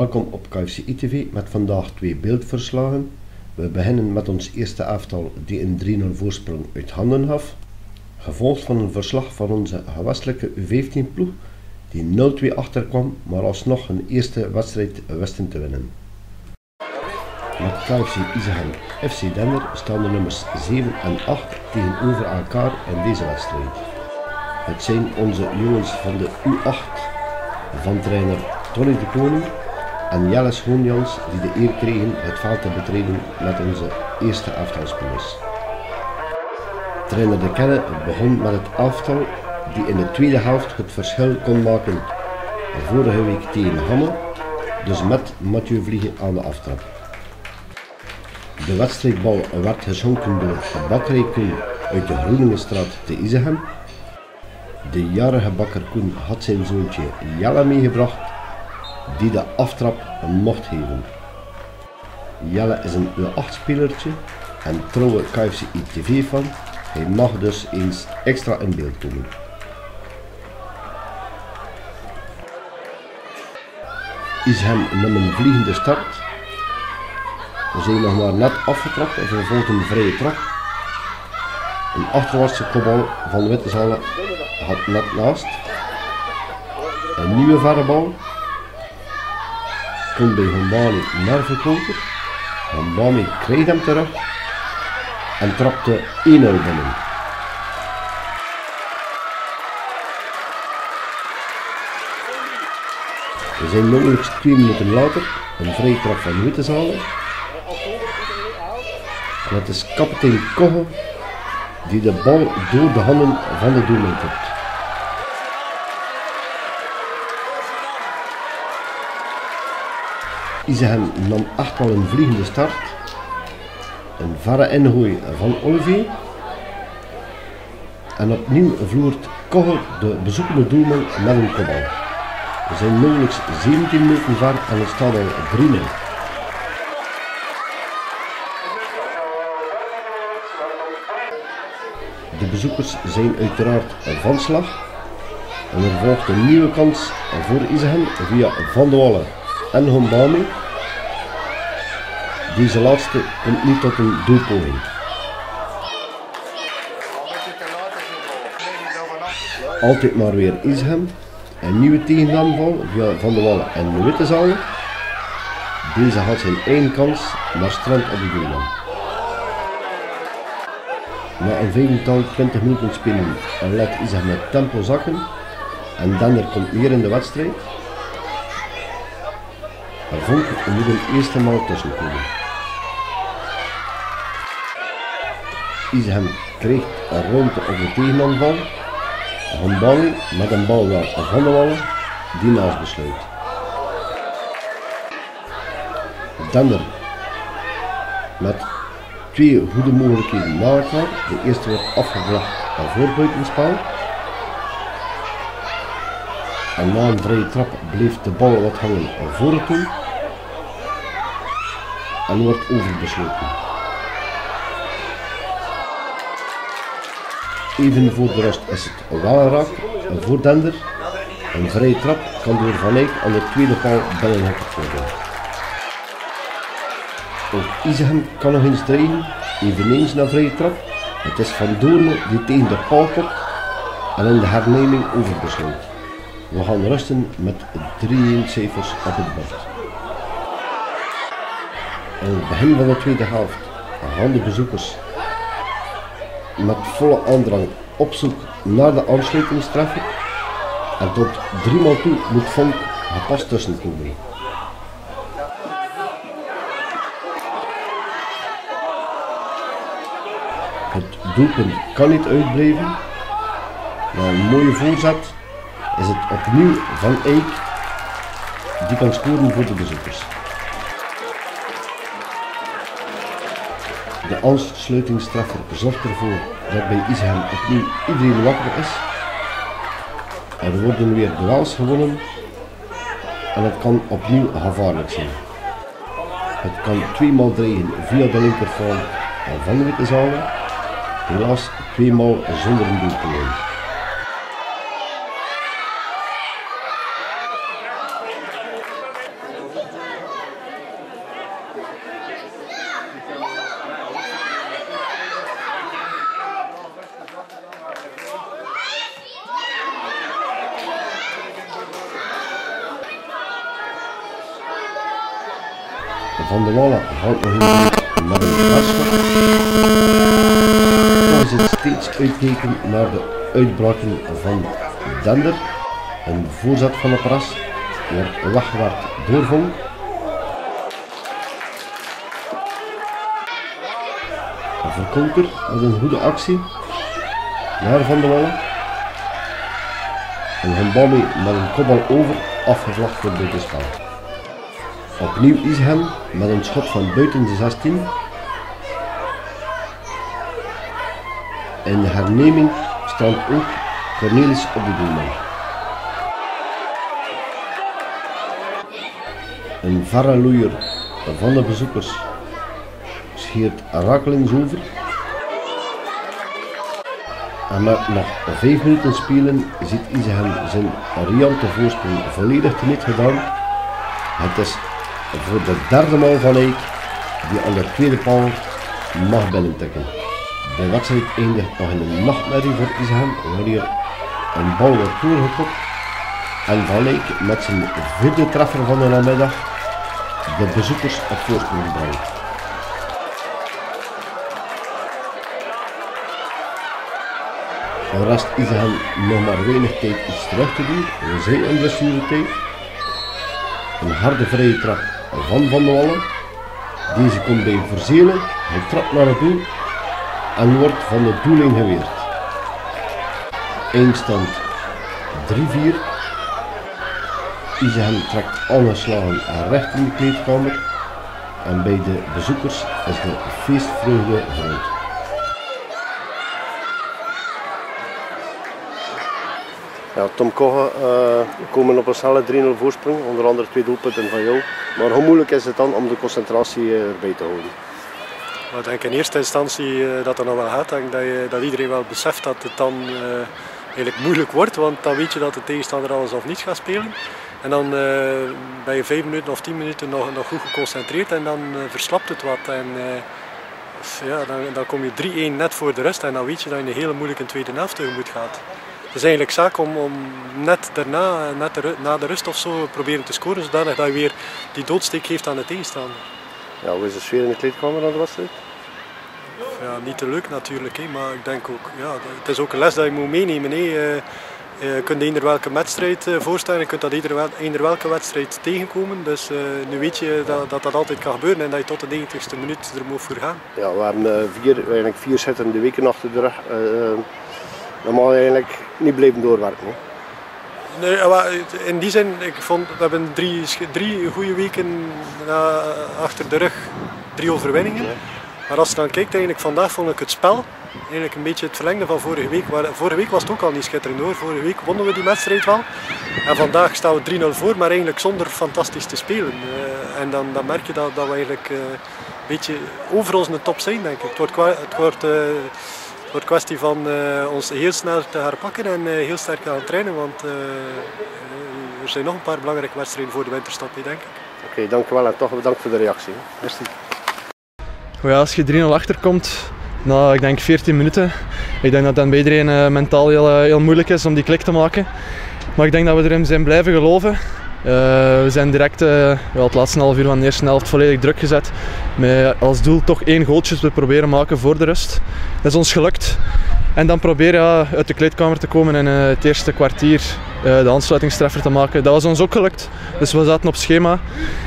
Welkom op KFC ITV met vandaag twee beeldverslagen. We beginnen met ons eerste elftal die een 3-0 voorsprong uit handen gaf. Gevolgd van een verslag van onze gewestelijke U15 ploeg die 0-2 achterkwam, maar alsnog een eerste wedstrijd wisten te winnen. Met KFC Isegem FC Denver staan de nummers 7 en 8 tegenover elkaar in deze wedstrijd. Het zijn onze jongens van de U8 van trainer Tony de Koning en Jelle Schoonjans die de eer kregen het veld te betreden met onze eerste elftalspelers. Trainer De Kenne begon met het elftal die in de tweede helft het verschil kon maken vorige week tegen Hamme, dus met Mathieu Vliegen aan de aftrap. De wedstrijdbal werd geschonken door Bakkerij Koen uit de Groeningenstraat te Izegem. De jarige bakker Koen had zijn zoontje Jelle meegebracht, die de aftrap mocht geven. Jelle is een U8-spelertje en trouwe KFC ITV van. Hij mag dus eens extra in beeld komen. Ishem nam een vliegende start. We zijn nog maar net afgetrapt en vervolgens een vrije trap. Een achterwaartse kopbal van Wittezalen had net naast. Een nieuwe verre bal. Komt bij Hombani naar verkoper. Hombani kreeg hem terug. En trapte 1-0 binnen. We zijn nauwelijks twee minuten later een vrije trap van Wittezalen. En het is kapitein Kogge die de bal door de handen van de doelman tikt. Isegem nam achtmaal een vliegende start. Een verre ingooi van Olivier. En opnieuw vloert Kogge de bezoekende doelman met een kopbal. We zijn nauwelijks 17 minuten ver en het staat al 3-0. De bezoekers zijn uiteraard van slag. En er volgt een nieuwe kans voor Isegem via Van de Wallen en Hombami. Deze laatste komt niet tot een doelpoging. Altijd maar weer Isegem. Een nieuwe tegenaanval Van de Wallen en Wittezalen. Deze had zijn één kans, maar strandt op de doelman. Na een vijftal 20 minuten spelen let Isaac met tempo zakken en Denner komt meer in de wedstrijd. Maar Vonk moet een eerste maal tussenkomen. Isaac krijgt een ruimte op de tegenaanval. Hombali met een bal naar Van de Wallen die naast besluit. Denner met twee goede mogelijkheden na elkaar. De eerste wordt afgevlacht voor buitenspel. En na een vrije trap bleef de bal wat hangen voor het doel. En wordt overbesloten. Even voor de rust is het wel raak voor Dender. Een vrije trap kan door Van Eyck aan de tweede paal binnengehaald worden. Ook Isegem kan nog eens dreigen, eveneens naar vrije trap. Het is Van Doorne die tegen de paal komt en in de herneming overbesluit. We gaan rusten met 3-1 cijfers op het bord. In het begin van de tweede helft gaan de bezoekers met volle aandrang op zoek naar de aansluitingstreffer en tot driemaal toe moet Vonk gepast tussenkomen. Het doelpunt kan niet uitblijven. Na een mooie voorzet is het opnieuw Van Eyck die kan scoren voor de bezoekers. De aansluitingstreffer zorgt ervoor dat bij Ishem opnieuw iedereen wakker is. Er worden weer duels gewonnen en het kan opnieuw gevaarlijk zijn. Het kan tweemaal dreigen via de linkerval van de Wittezalen, helaas tweemaal zonder een doelpunt. Van de Wallen houdt nog in de met een herschot. Toch is het steeds uitkijken naar de uitbraking van Dender. Een voorzet van de pras wordt weggewerkt door Vonk. Een verkonker met een goede actie naar Van de Wallen. En Hambami met een kopbal over, afgevlacht voor buitenspel. Opnieuw Ishem met een schot van buiten de 16. In de herneming staat ook Cornelis op de doelman. Een verre loeier van de bezoekers scheert rakelings over. En met nog 5 minuten spelen ziet Isegem zijn riante voorsprong volledig teniet gedaan. Het is voor de derde maal van Eyck die aan de tweede paal mag binnentikken. De wedstrijd eindigt nog in een nachtmerrie voor Isegem, waar hier een bal wordt doorgekopt. En Van Eyck met zijn vierde treffer van de namiddag de bezoekers op voorsprong brengt. Er rest Isegem nog maar weinig tijd iets terug te doen. We zijn in blessuretijd. Een harde vrije trap van Van de Wallen. Deze komt bij Verzelen. Hij trapt naar het doel en wordt van de doellijn geweerd. Eindstand 3-4. Isegem trekt alle slagen recht in de kleedkamer. En bij de bezoekers is de feestvreugde groot. Tom Kogge, uh, komen op een snelle 3-0 voorsprong, onder andere twee doelpunten van jou. Maar hoe moeilijk is het dan om de concentratie uh, erbij te houden? Ik denk in eerste instantie uh, dat er nog wel gaat. Denk dat, je, dat iedereen wel beseft dat het dan eigenlijk moeilijk wordt, want dan weet je dat de tegenstander alles of niet gaat spelen. En dan ben je vijf minuten of tien minuten nog, nog goed geconcentreerd en dan verslapt het wat. En, ja, dan, dan kom je 3-1 net voor de rust en dan weet je dat je een hele moeilijke tweede helft tegemoet gaat. Het is eigenlijk zaak om, om net daarna, net de, na de rust of zo, proberen te scoren, zodanig dat je weer die doodsteek geeft aan de tegenstander. Ja, hoe is de sfeer in de kleedkamer aan de wedstrijd? Ja, niet te leuk natuurlijk, hè, maar ik denk ook, ja, het is ook een les dat je moet meenemen. Hè. Je, je kunt eender welke wedstrijd eh, voorstellen, je kunt dat eender welke wedstrijd tegenkomen. Dus uh, nu weet je dat, dat, dat altijd kan gebeuren en dat je tot de 90ste minuut er moet voor gaan. Ja, we hebben vier, eigenlijk vier zittende weken achter de rug. je eigenlijk niet blijven doorwerken. Hè. Nee, in die zin, ik vond, we hebben drie, drie goede weken achter de rug, drie overwinningen. Maar als je dan kijkt, eigenlijk vandaag vond ik het spel eigenlijk een beetje het verlengde van vorige week. Vorige week was het ook al niet schitterend hoor. Vorige week wonnen we die wedstrijd wel. En vandaag staan we 3-0 voor, maar eigenlijk zonder fantastisch te spelen. Uh, en dan, dan merk je dat, dat we eigenlijk uh, een beetje over onze top zijn, denk ik. Het wordt, het wordt uh, het wordt kwestie van uh, ons heel snel te herpakken en uh, heel sterk gaan trainen, want uh, er zijn nog een paar belangrijke wedstrijden voor de winterstop, denk ik. Oké, okay, dankjewel en toch bedankt voor de reactie. Merci. Ja, als je 3-0 achterkomt, na ik denk 14 minuten, ik denk dat dat bij iedereen mentaal heel, heel moeilijk is om die klik te maken. Maar ik denk dat we erin zijn blijven geloven. Uh, we zijn direct uh, wel het laatste half uur van de eerste helft volledig druk gezet. Met als doel toch één goaltje te proberen maken voor de rust. Dat is ons gelukt. En dan proberen ja, uit de kleedkamer te komen en uh, het eerste kwartier de aansluitingstreffer te maken. Dat was ons ook gelukt. Dus we zaten op schema.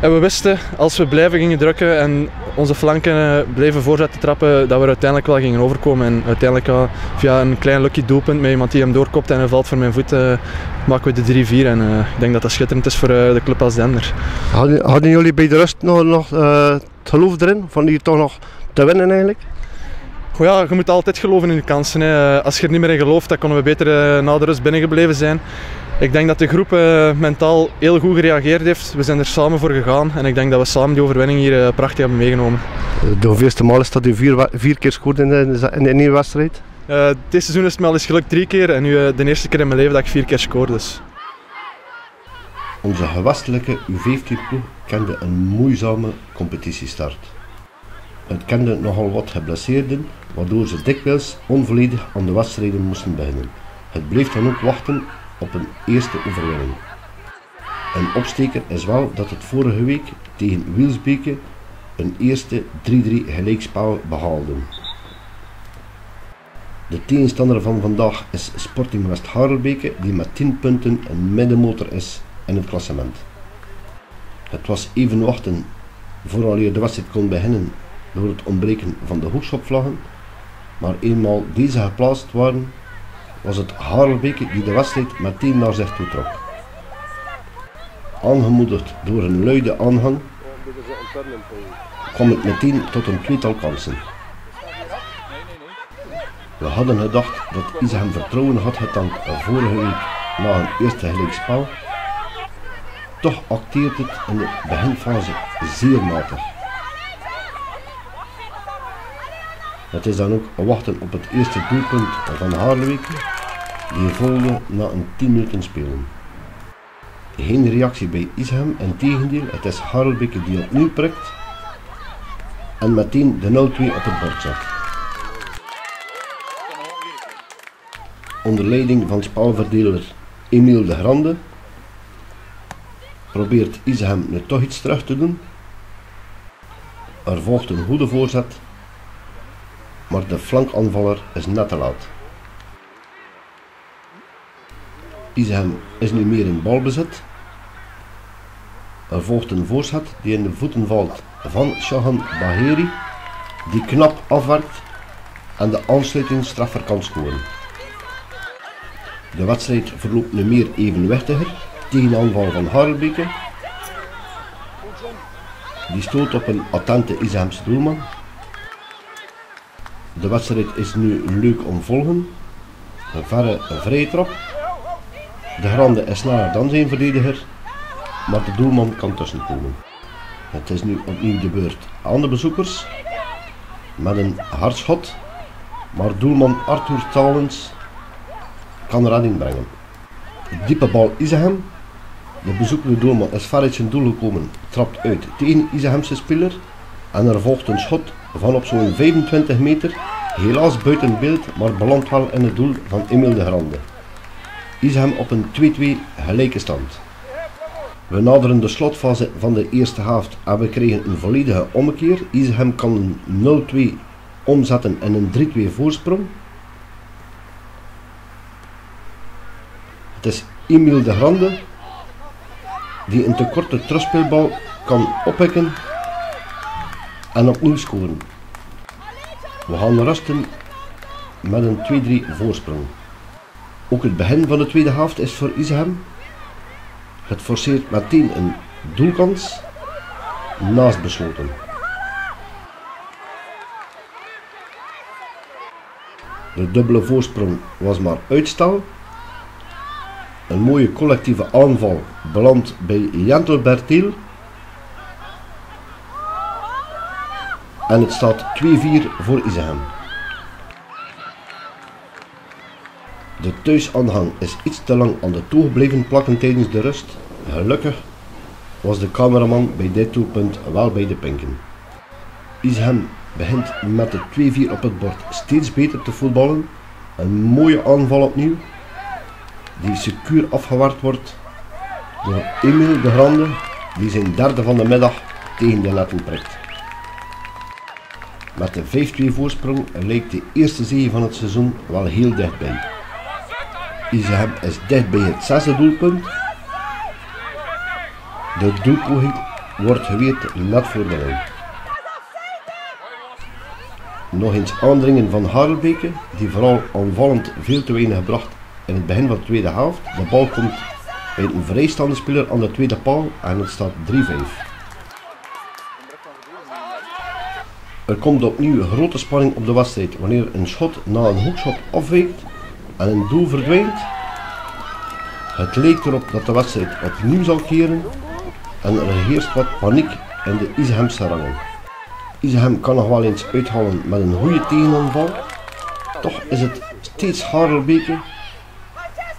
En we wisten als we blijven gingen drukken en onze flanken bleven voorzetten trappen, dat we uiteindelijk wel gingen overkomen. En uiteindelijk via een klein lucky doelpunt met iemand die hem doorkopt en hij valt voor mijn voet, maken we de 3-4. En uh, ik denk dat dat schitterend is voor uh, de club als Dender. Hadden, jullie bij de rust nog, nog uh, het geloof erin, van die toch nog te winnen eigenlijk? Goh, ja, je moet altijd geloven in je kansen. Hè. Als je er niet meer in gelooft, dan konden we beter na de rust binnengebleven zijn. Ik denk dat de groep mentaal heel goed gereageerd heeft. We zijn er samen voor gegaan en ik denk dat we samen die overwinning hier prachtig hebben meegenomen. De hoeveelste maal is dat u vier, vier keer scoort in de, in de nieuwe wedstrijd? Uh, dit seizoen is het me al eens gelukt drie keer en nu uh, de eerste keer in mijn leven dat ik vier keer scoor. Dus. Onze gewestelijke U15-ploeg kende een moeizame competitiestart. Het kende nogal wat geblesseerden, waardoor ze dikwijls onvolledig aan de wedstrijden moesten beginnen. Het bleef dan ook wachten op een eerste overwinning. Een opsteker is wel dat het vorige week tegen Wielsbeke een eerste 3-3 gelijkspel behaalden. De tegenstander van vandaag is Sporting West Harelbeke, die met 10 punten een middenmotor is in het klassement. Het was even wachten vooraleer de wedstrijd kon beginnen door het ontbreken van de hoekschopvlaggen, maar eenmaal deze geplaatst waren, was het Harelbeke die de wedstrijd meteen naar zich toe trok. Aangemoedigd door een luide aanhang, kwam het meteen tot een tweetal kansen. We hadden gedacht dat Isa hem vertrouwen had getankt vorige week na een eerste gelijkspel. Toch acteert het in de beginfase zeer matig. Het is dan ook wachten op het eerste doelpunt van Haarlewijk, die volgde na een 10 minuten spelen. Geen reactie bij Isham, en tegendeel, het is Harelbeke die opnieuw prikt en meteen de 0-2 op het bord zet. Onder leiding van spelverdeler Emiel de Grande probeert Isham nu toch iets terug te doen. Er volgt een goede voorzet, maar de flankaanvaller is net te laat. Isham is nu meer in balbezit. Er volgt een voorzet die in de voeten valt van Shahan Baheri, die knap afwerkt en de aansluitingsstraffer kan scoren. De wedstrijd verloopt nu meer evenwichtiger tegen aanval van Harelbeke. Die stoot op een attente Ishamse doelman. De wedstrijd is nu leuk om volgen. Een verre vrije trap. De Grande is sneller dan zijn verdediger, maar de doelman kan tussenkomen. Het is nu opnieuw de beurt aan de bezoekers. Met een hard schot, maar doelman Arthur Talens kan redding brengen. Diepe bal Isegem. De bezoekende doelman is ver uit zijn doel gekomen, trapt uit tegen Isegemse speler en er volgt een schot van op zo'n 25 meter, helaas buiten beeld, maar belandt wel in het doel van Emil de Grande. Isegem op een 2-2 gelijke stand. We naderen de slotfase van de eerste helft en we krijgen een volledige ommekeer. Isegem kan een 0-2 omzetten in een 3-2 voorsprong. Het is Emil de Grande die een te korte kan oppikken en opnieuw scoren. We gaan rusten met een 2-3 voorsprong. Ook het begin van de tweede helft is voor Isegem. Het forceert meteen een doelkans naast besloten. De dubbele voorsprong was maar uitstel. Een mooie collectieve aanval belandt bij Jentel Bertil. En het staat 2-4 voor Isegem. De thuisaanhang is iets te lang aan de toog gebleven plakken tijdens de rust. Gelukkig was de cameraman bij dit doelpunt wel bij de pinken. Ishem begint met de 2-4 op het bord steeds beter te voetballen. Een mooie aanval opnieuw, die secuur afgewaard wordt door Emil de Grande, die zijn derde van de middag tegen de netten prikt. Met de 5-2 voorsprong lijkt de eerste zege van het seizoen wel heel dichtbij. Ishem is dicht bij het zesde doelpunt. De doelpoging wordt geweerd net voor de lijn. Nog eens aandringen van Harelbeke, die vooral aanvallend veel te weinig bracht in het begin van de tweede helft. De bal komt bij een vrijstaande speler aan de tweede paal en het staat 3-5. Er komt opnieuw grote spanning op de wedstrijd wanneer een schot na een hoekschop afwijkt en een doel verdwijnt. Het leek erop dat de wedstrijd opnieuw zal keren en er heerst wat paniek in de Isehemse rangen. Isegem kan nog wel eens uithalen met een goede tegenaanval, toch is het steeds Harelbeke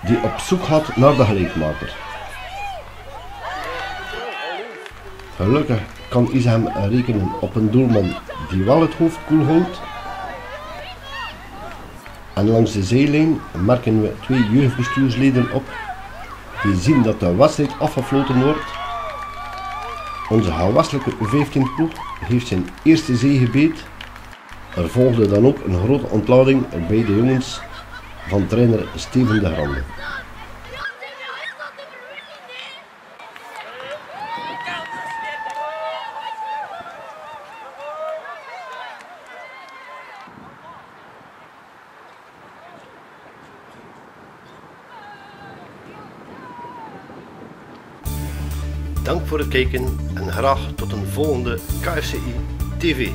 die op zoek gaat naar de gelijkmaker. Gelukkig kan Isham rekenen op een doelman die wel het hoofd koel houdt. En langs de zijlijn merken we twee jeugdbestuursleden op die zien dat de wedstrijd afgefloten wordt. Onze gewasselijke 15-ploeg heeft zijn eerste zegebeet. Er volgde dan ook een grote ontlading bij de jongens van trainer Steven de Grande. het kijken en graag tot een volgende KFCI TV.